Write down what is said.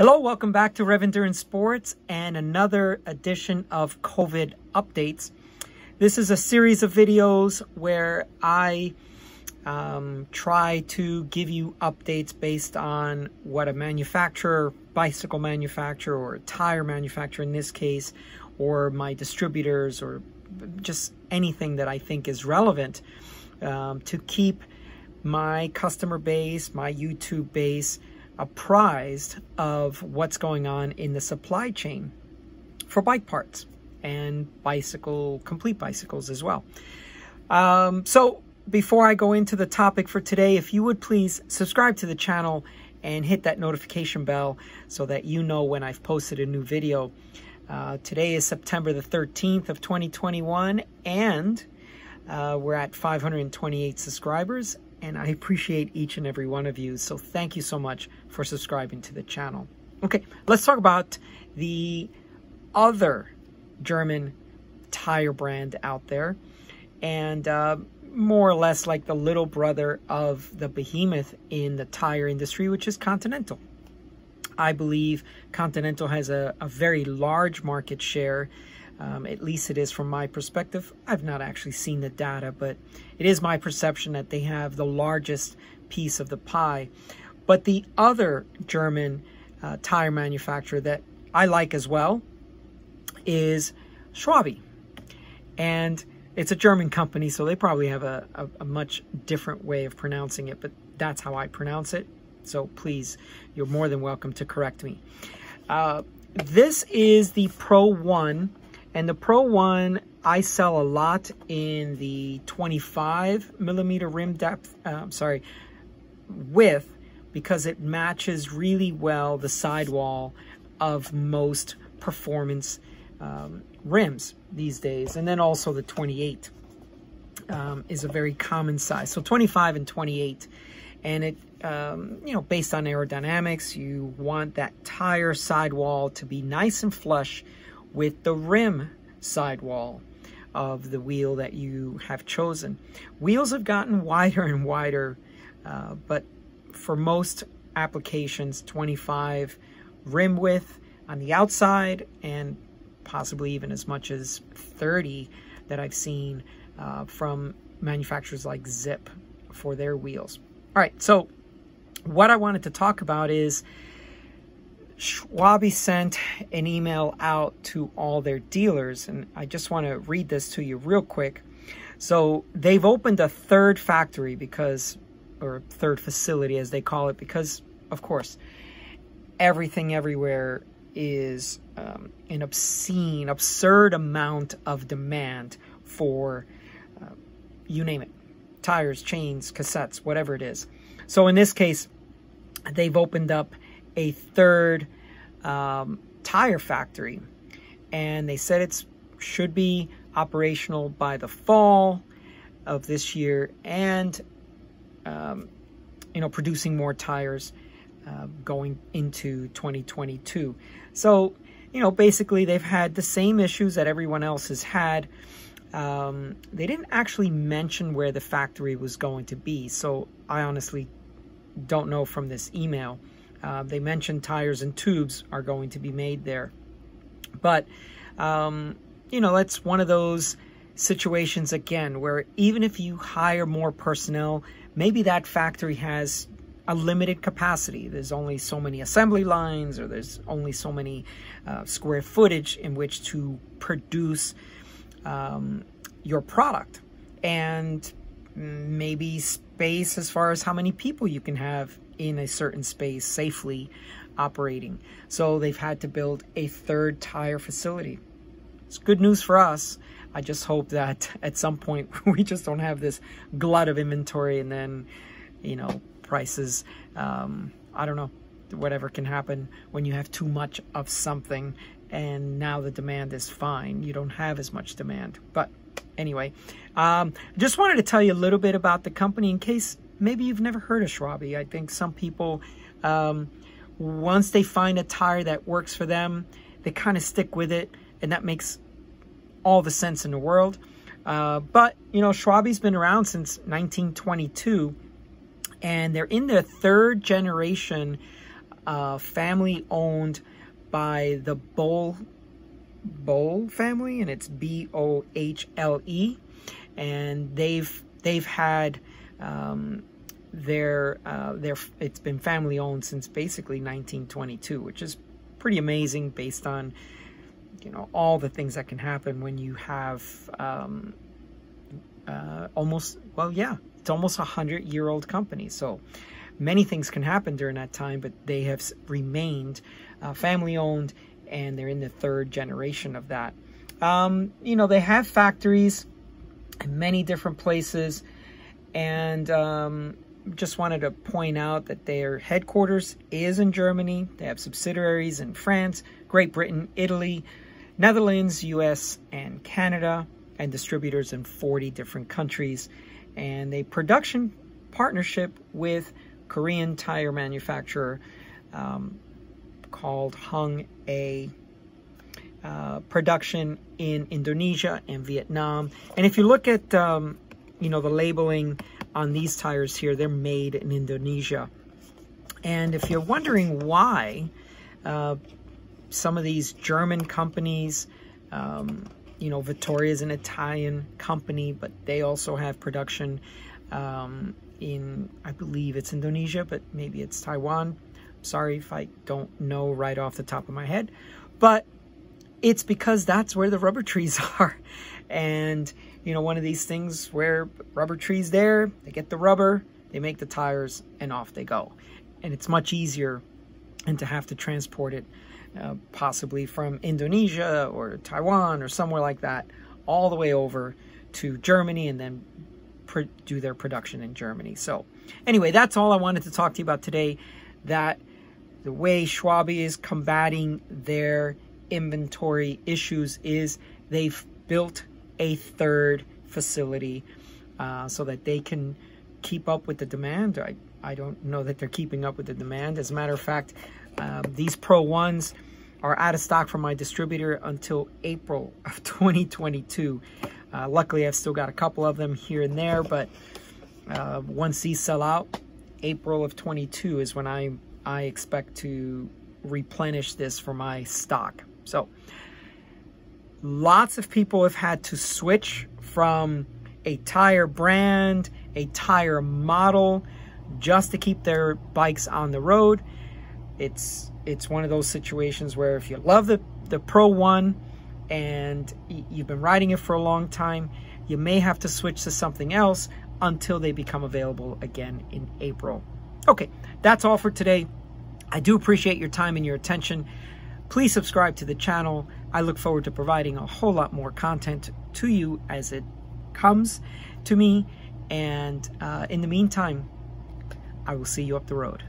Hello, welcome back to Rev Endurance Sports and another edition of COVID updates. This is a series of videos where I um, try to give you updates based on what a manufacturer, bicycle manufacturer, or tire manufacturer in this case, or my distributors, or just anything that I think is relevant um, to keep my customer base, my YouTube base, apprised of what's going on in the supply chain for bike parts and bicycle, complete bicycles as well. Um, so before I go into the topic for today, if you would please subscribe to the channel and hit that notification bell so that you know when I've posted a new video. Uh, today is September the 13th of 2021 and uh, we're at 528 subscribers and I appreciate each and every one of you. So thank you so much for subscribing to the channel. Okay, let's talk about the other German tire brand out there. And uh, more or less like the little brother of the behemoth in the tire industry, which is Continental. I believe Continental has a, a very large market share um, at least it is from my perspective. I've not actually seen the data, but it is my perception that they have the largest piece of the pie. But the other German uh, tire manufacturer that I like as well is Schwalbe. And it's a German company, so they probably have a, a, a, much different way of pronouncing it, but that's how I pronounce it. So please, you're more than welcome to correct me. Uh, this is the Pro 1 and the Pro 1, I sell a lot in the 25 millimeter rim depth, uh, sorry, width, because it matches really well the sidewall of most performance um, rims these days. And then also the 28 um, is a very common size. So 25 and 28. And it, um, you know, based on aerodynamics, you want that tire sidewall to be nice and flush with the rim sidewall of the wheel that you have chosen. Wheels have gotten wider and wider, uh, but for most applications, 25 rim width on the outside and possibly even as much as 30 that I've seen uh, from manufacturers like Zipp for their wheels. All right, so what I wanted to talk about is Schwalbe sent an email out to all their dealers, and I just want to read this to you real quick. So they've opened a third factory because, or third facility as they call it, because of course, everything everywhere is um, an obscene, absurd amount of demand for, uh, you name it, tires, chains, cassettes, whatever it is. So in this case, they've opened up a third um, tire factory. And they said it should be operational by the fall of this year and, um, you know, producing more tires uh, going into 2022. So, you know, basically they've had the same issues that everyone else has had. Um, they didn't actually mention where the factory was going to be. So I honestly don't know from this email. Uh, they mentioned tires and tubes are going to be made there. But, um, you know, that's one of those situations, again, where even if you hire more personnel, maybe that factory has a limited capacity. There's only so many assembly lines or there's only so many uh, square footage in which to produce um, your product. And maybe space as far as how many people you can have in a certain space safely operating. So they've had to build a third tire facility. It's good news for us. I just hope that at some point we just don't have this glut of inventory and then, you know, prices, um, I don't know, whatever can happen when you have too much of something and now the demand is fine. You don't have as much demand. But anyway, um, just wanted to tell you a little bit about the company in case maybe you've never heard of Schwalbe. I think some people, um, once they find a tire that works for them, they kind of stick with it, and that makes all the sense in the world. Uh, but, you know, Schwalbe's been around since 1922, and they're in their third generation uh, family owned by the Bohle Bohle family, and it's B O H L E, and they've they've had um, their uh, their it's been family owned since basically 1922, which is pretty amazing based on you know all the things that can happen when you have um, uh, almost well yeah it's almost a hundred year old company. So many things can happen during that time but they have remained uh, family owned and they're in the third generation of that um, you know they have factories in many different places and um, just wanted to point out that their headquarters is in Germany. They have subsidiaries in France, Great Britain, Italy, Netherlands, US, and Canada, and distributors in 40 different countries. And a production partnership with Korean tire manufacturer um, called Hung A. Uh, production in Indonesia and Vietnam. And if you look at, um, you know, the labeling on these tires here, they're made in Indonesia. And if you're wondering why, uh, some of these German companies, um, you know, Vittoria is an Italian company, but they also have production um, in, I believe it's Indonesia, but maybe it's Taiwan. Sorry if I don't know right off the top of my head, but it's because that's where the rubber trees are. And, you know, one of these things where rubber trees there, they get the rubber, they make the tires, and off they go. And it's much easier and to have to transport it uh, possibly from Indonesia or Taiwan or somewhere like that, all the way over to Germany and then do their production in Germany. So anyway, that's all I wanted to talk to you about today, that the way Schwalbe is combating their inventory issues is they've built a third facility uh, so that they can keep up with the demand. I, I don't know that they're keeping up with the demand. As a matter of fact, um, these Pro 1s are out of stock from my distributor until April of 2022. Uh, luckily, I've still got a couple of them here and there, but uh, once these sell out, April of 22 is when I, I expect to replenish this for my stock. So, lots of people have had to switch from a tire brand, a tire model, just to keep their bikes on the road. It's it's one of those situations where if you love the, the Pro 1 and you've been riding it for a long time, you may have to switch to something else until they become available again in April. Okay, that's all for today. I do appreciate your time and your attention. Please subscribe to the channel. I look forward to providing a whole lot more content to you as it comes to me. And uh, in the meantime, I will see you up the road.